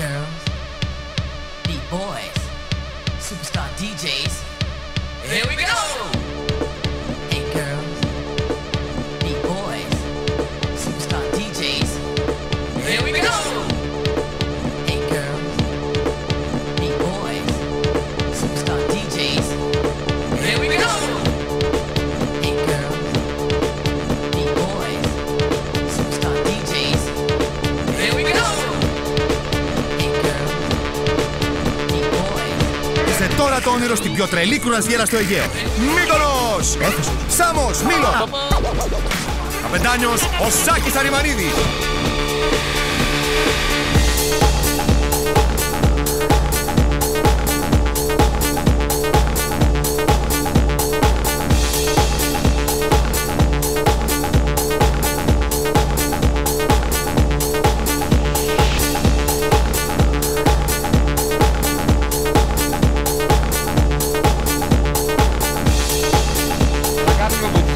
girls, beat boys, superstar DJs. Here we go! Τώρα το όνειρο στην πιο τρελή κουρασγέρα στο Αιγαίο. Μύκονος! Έφεσος, Σάμος, Μήλο! Καπεντάνιος, ο Σάκης Αρημανίδης.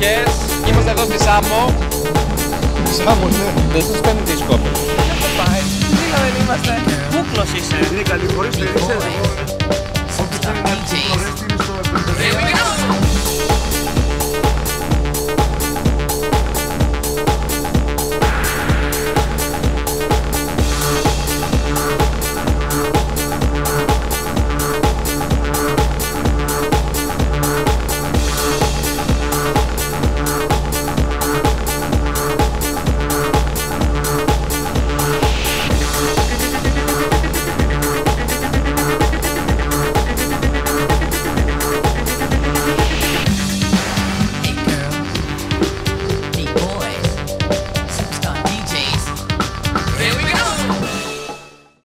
Κάνουμε βουτιές. Είμαστε εδώ στη Σάμο. Σάμος, ναι. Δεν σας παίρνει δίσκο. Superstar DJs. Here we go!